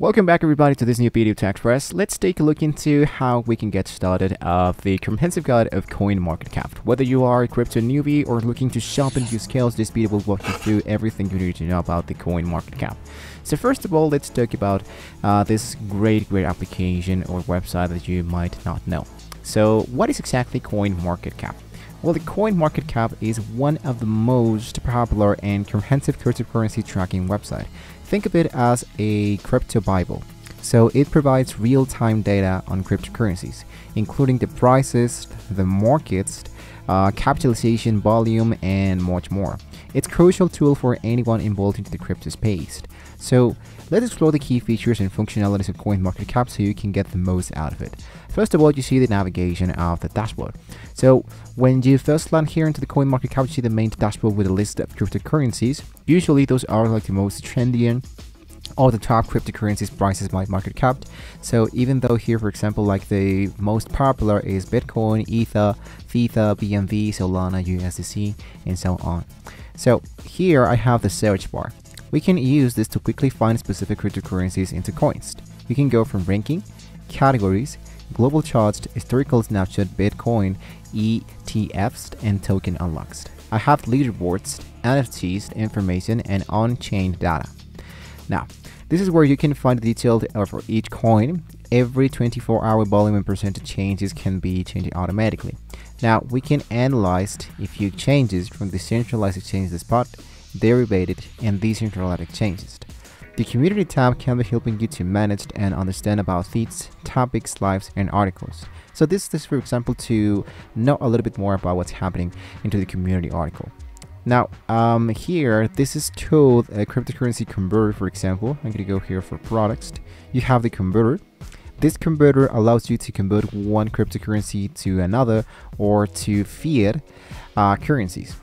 Welcome back everybody to this new video Tech Express. Let's take a look into how we can get started of the comprehensive guide of CoinMarketCap. Whether you are a crypto newbie or looking to sharpen your skills, this video will walk you through everything you need to know about the CoinMarketCap. So first of all, let's talk about uh, this great, great application or website that you might not know. So what is exactly CoinMarketCap? Well, the CoinMarketCap is one of the most popular and comprehensive cryptocurrency tracking website. Think of it as a crypto Bible. So it provides real-time data on cryptocurrencies, including the prices, the markets, uh, capitalization, volume, and much more. It's a crucial tool for anyone involved into the crypto space. So let's explore the key features and functionalities of CoinMarketCap so you can get the most out of it. First of all, you see the navigation of the dashboard. So when you first land here into the CoinMarketCap, you see the main dashboard with a list of cryptocurrencies. Usually those are like the most trendy and all the top cryptocurrencies prices by market cap. So even though here, for example, like the most popular is Bitcoin, Ether, Tether, BNB, Solana, USDC, and so on. So here I have the search bar. We can use this to quickly find specific cryptocurrencies into coins. You can go from ranking, categories, global charts, historical snapshot, Bitcoin, ETFs, and token unlocks. I have leaderboards, NFTs information, and on-chain data. Now, this is where you can find the details for each coin. Every 24 hour volume and percentage changes can be changed automatically. Now, we can analyze a few changes from the centralized exchange spot, derivative, and decentralized exchanges. The community tab can be helping you to manage and understand about feeds, topics, lives, and articles. So this is for example to know a little bit more about what's happening into the community article. Now um, here this is told a cryptocurrency converter for example. I'm gonna go here for products. You have the converter. This converter allows you to convert one cryptocurrency to another or to fiat uh, currencies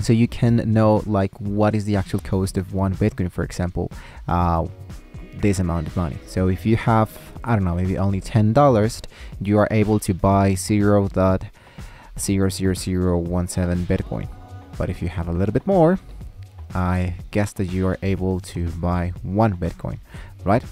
so you can know like what is the actual cost of one bitcoin for example uh, this amount of money. So if you have i don't know maybe only ten dollars you are able to buy 0 0.00017 bitcoin. But if you have a little bit more i guess that you are able to buy one bitcoin right?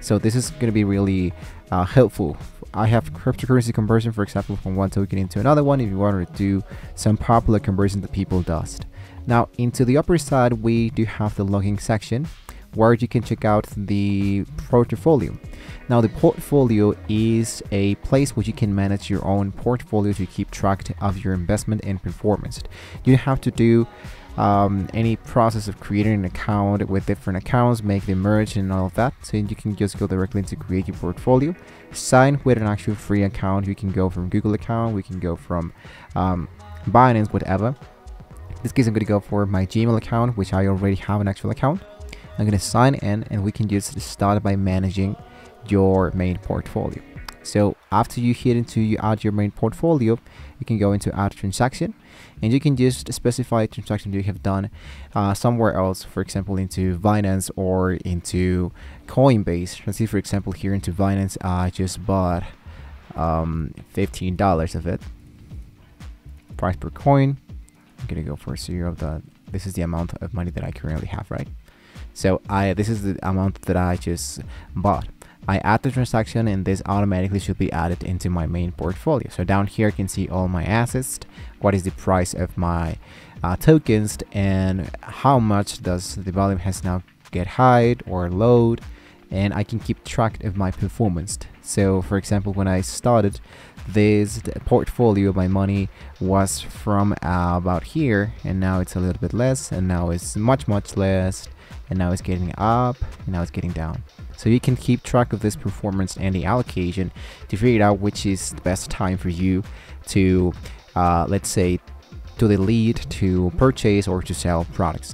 So this is going to be really uh, helpful I have cryptocurrency conversion, for example, from one token into another one if you want to do some popular conversion that people does. Now, into the upper side, we do have the logging section where you can check out the portfolio. Now, the portfolio is a place where you can manage your own portfolio to keep track of your investment and performance. You have to do um, any process of creating an account with different accounts, make the merge and all of that. So you can just go directly into create your portfolio, sign with an actual free account. You can go from Google account, we can go from um, Binance, whatever. In this case, I'm going to go for my Gmail account, which I already have an actual account. I'm going to sign in and we can just start by managing your main portfolio. So after you hit into you add your main portfolio, you can go into add transaction and you can just specify transaction you have done uh, somewhere else, for example, into Binance or into Coinbase. Let's see, for example, here into Binance, I just bought um, $15 of it. Price per coin. I'm gonna go for zero. The this is the amount of money that I currently have, right? So I this is the amount that I just bought. I add the transaction and this automatically should be added into my main portfolio. So down here you can see all my assets, what is the price of my uh, tokens and how much does the volume has now get high or low and I can keep track of my performance. So for example, when I started this portfolio, of my money was from uh, about here and now it's a little bit less and now it's much, much less and now it's getting up and now it's getting down. So you can keep track of this performance and the allocation to figure out which is the best time for you to, uh, let's say, to lead to purchase or to sell products.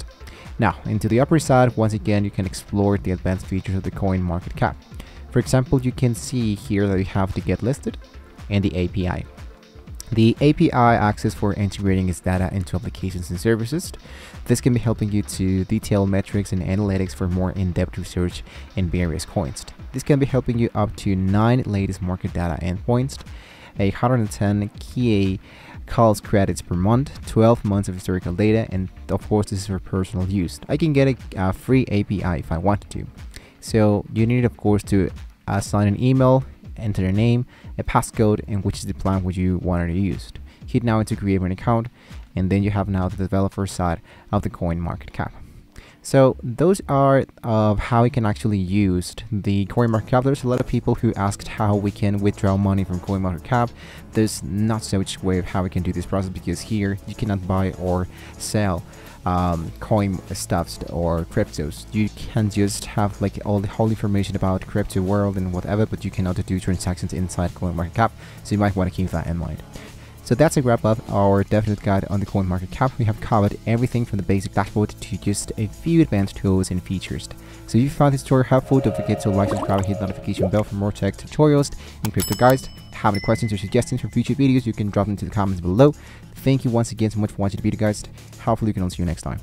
Now, into the upper side, once again, you can explore the advanced features of the coin market cap. For example, you can see here that you have the get listed and the API. The API access for integrating its data into applications and services. This can be helping you to detail metrics and analytics for more in-depth research in various coins. This can be helping you up to 9 latest market data endpoints, 110 key calls credits per month, 12 months of historical data, and of course this is for personal use. I can get a, a free API if I wanted to. So you need of course to assign an email, enter a name, a passcode, and which is the plan which you wanted to use. Hit now to create an account, and then you have now the developer side of the coin market cap. So those are of how we can actually use the CoinMarketCap. There's a lot of people who asked how we can withdraw money from CoinMarketCap. There's not so much way of how we can do this process because here you cannot buy or sell um, coin stuffs or cryptos. You can just have like all the whole information about crypto world and whatever, but you cannot do transactions inside CoinMarketCap. So you might want to keep that in mind. So that's a wrap up our definite guide on the coin market cap. We have covered everything from the basic dashboard to just a few advanced tools and features. So if you found this tutorial helpful, don't forget to like, subscribe, hit the notification bell for more tech tutorials and crypto guides. Have any questions or suggestions for future videos, you can drop them into the comments below. Thank you once again so much for watching the video guys. Hopefully we can all see you next time.